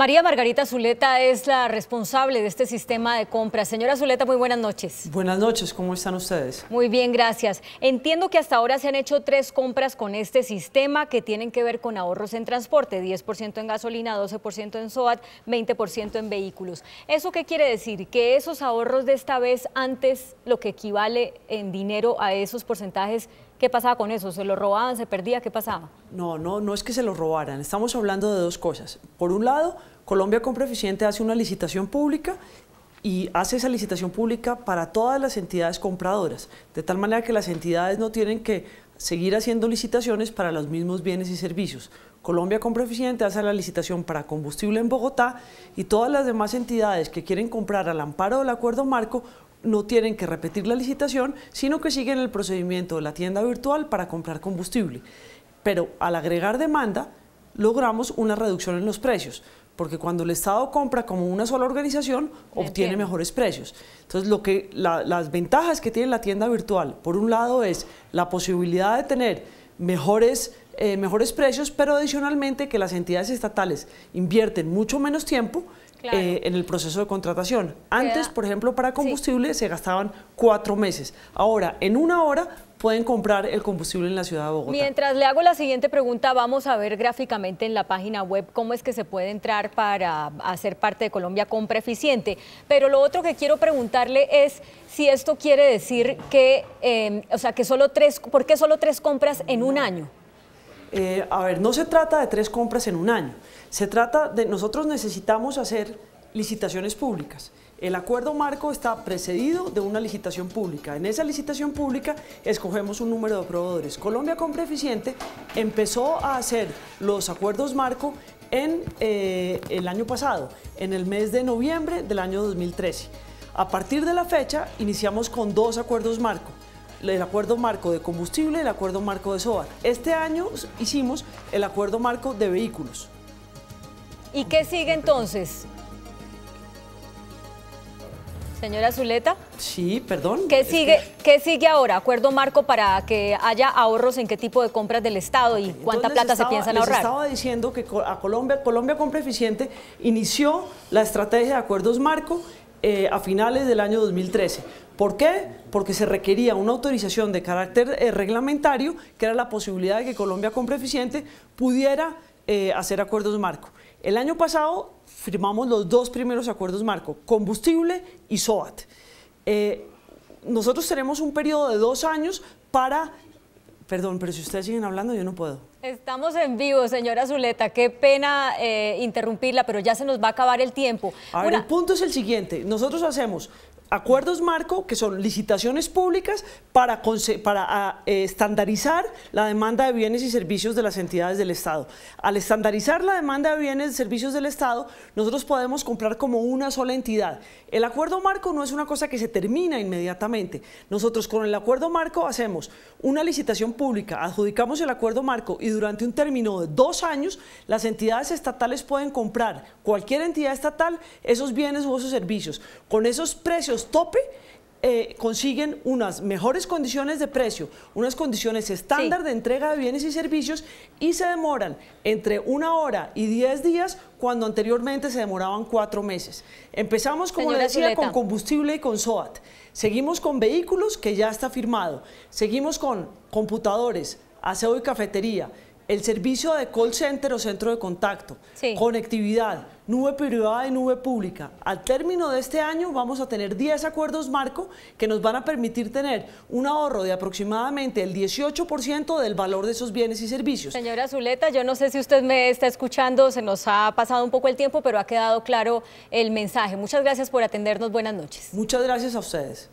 María Margarita Zuleta es la responsable de este sistema de compras. Señora Zuleta, muy buenas noches. Buenas noches, ¿cómo están ustedes? Muy bien, gracias. Entiendo que hasta ahora se han hecho tres compras con este sistema que tienen que ver con ahorros en transporte, 10% en gasolina, 12% en SOAT, 20% en vehículos. ¿Eso qué quiere decir? Que esos ahorros de esta vez antes lo que equivale en dinero a esos porcentajes ¿Qué pasaba con eso? ¿Se lo robaban? ¿Se perdía? ¿Qué pasaba? No, no, no es que se lo robaran. Estamos hablando de dos cosas. Por un lado, Colombia Compra Eficiente hace una licitación pública y hace esa licitación pública para todas las entidades compradoras, de tal manera que las entidades no tienen que seguir haciendo licitaciones para los mismos bienes y servicios. Colombia Compra Eficiente hace la licitación para combustible en Bogotá y todas las demás entidades que quieren comprar al amparo del acuerdo marco no tienen que repetir la licitación, sino que siguen el procedimiento de la tienda virtual para comprar combustible. Pero al agregar demanda, logramos una reducción en los precios, porque cuando el Estado compra como una sola organización, obtiene mejores precios. Entonces, lo que, las ventajas que tiene la tienda virtual, por un lado, es la posibilidad de tener mejores, eh, mejores precios, pero adicionalmente que las entidades estatales invierten mucho menos tiempo eh, en el proceso de contratación. Antes, por ejemplo, para combustible se gastaban cuatro meses. Ahora, en una hora pueden comprar el combustible en la ciudad de Bogotá. Mientras le hago la siguiente pregunta, vamos a ver gráficamente en la página web cómo es que se puede entrar para hacer parte de Colombia Compra Eficiente. Pero lo otro que quiero preguntarle es si esto quiere decir que, em, o sea, que solo tres, ¿por qué solo tres compras en un año? Eh, a ver, no se trata de tres compras en un año. Se trata de, nosotros necesitamos hacer licitaciones públicas. El acuerdo marco está precedido de una licitación pública. En esa licitación pública escogemos un número de proveedores. Colombia Compra Eficiente empezó a hacer los acuerdos marco en eh, el año pasado, en el mes de noviembre del año 2013. A partir de la fecha iniciamos con dos acuerdos marco el acuerdo marco de combustible y el acuerdo marco de SOAT. Este año hicimos el acuerdo marco de vehículos. ¿Y qué sigue entonces? Señora Zuleta. Sí, perdón. ¿Qué sigue, ¿Qué sigue ahora? ¿Acuerdo marco para que haya ahorros en qué tipo de compras del Estado y cuánta plata se piensan ahorrar? estaba diciendo que a Colombia, Colombia Compra Eficiente inició la estrategia de acuerdos marco eh, a finales del año 2013. ¿Por qué? Porque se requería una autorización de carácter eh, reglamentario, que era la posibilidad de que Colombia Compra Eficiente pudiera eh, hacer acuerdos marco. El año pasado firmamos los dos primeros acuerdos marco, combustible y SOAT. Nosotros tenemos un periodo de dos años para... Perdón, pero si ustedes siguen hablando, yo no puedo. Estamos en vivo, señora Zuleta. Qué pena interrumpirla, pero ya se nos va a acabar el tiempo. A ver, el punto es el siguiente. Nosotros hacemos acuerdos marco, que son licitaciones públicas para, para ah, eh, estandarizar la demanda de bienes y servicios de las entidades del Estado. Al estandarizar la demanda de bienes y servicios del Estado, nosotros podemos comprar como una sola entidad. El acuerdo marco no es una cosa que se termina inmediatamente. Nosotros con el acuerdo marco hacemos una licitación pública, adjudicamos el acuerdo marco y durante un término de dos años las entidades estatales pueden comprar, cualquier entidad estatal, esos bienes u esos servicios. Con esos precios tope eh, consiguen unas mejores condiciones de precio, unas condiciones estándar de entrega de bienes y servicios y se demoran entre una hora y diez días cuando anteriormente se demoraban cuatro meses. Empezamos, como decía, con combustible y con SOAT. Seguimos con vehículos, que ya está firmado. Seguimos con computadores, aseo y cafetería el servicio de call center o centro de contacto, conectividad, nube privada y nube pública. Al término de este año vamos a tener 10 acuerdos marco que nos van a permitir tener un ahorro de aproximadamente el 18% del valor de esos bienes y servicios. Señora Zuleta, yo no sé si usted me está escuchando, se nos ha pasado un poco el tiempo, pero ha quedado claro el mensaje. Muchas gracias por atendernos. Buenas noches. Muchas gracias a ustedes.